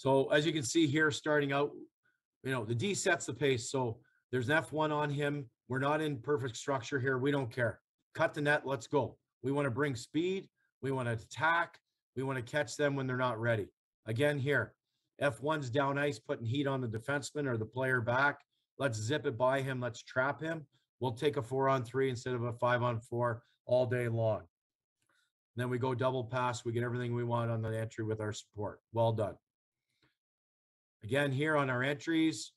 So as you can see here, starting out, you know, the D sets the pace. So there's an F1 on him. We're not in perfect structure here. We don't care. Cut the net. Let's go. We want to bring speed. We want to attack. We want to catch them when they're not ready. Again, here, F1's down ice, putting heat on the defenseman or the player back. Let's zip it by him. Let's trap him. We'll take a four on three instead of a five on four all day long. Then we go double pass. We get everything we want on the entry with our support. Well done. Again, here on our entries,